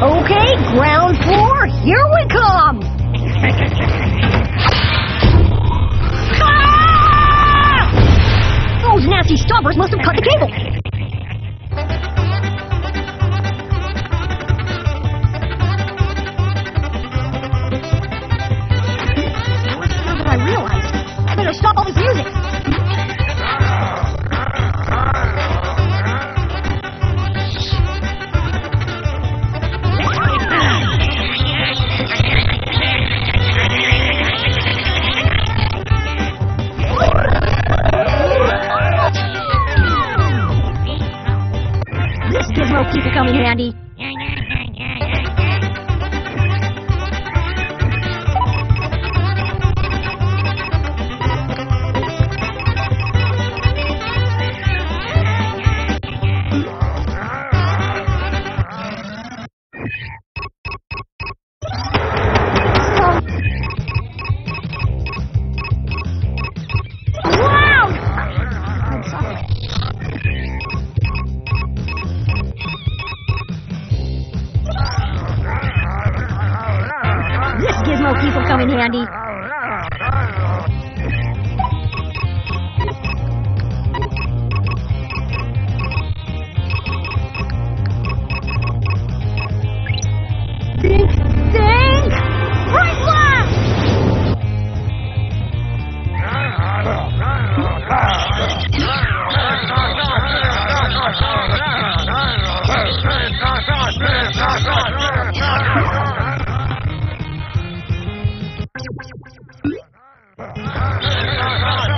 Okay, ground floor, here we come! ah! Those nasty stompers must have cut the cable.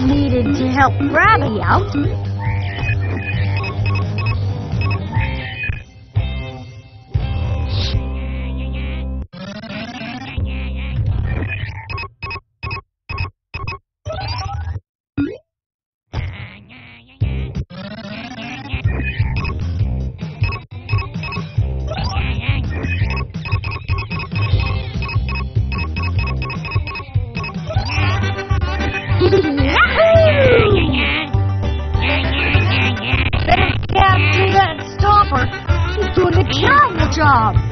needed to help Gravity out. Job.